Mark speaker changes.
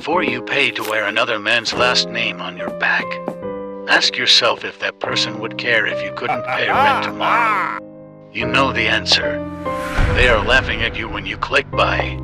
Speaker 1: Before you pay to wear another man's last name on your back, ask yourself if that person would care if you couldn't pay rent tomorrow. You know the answer. They are laughing at you when you click buy.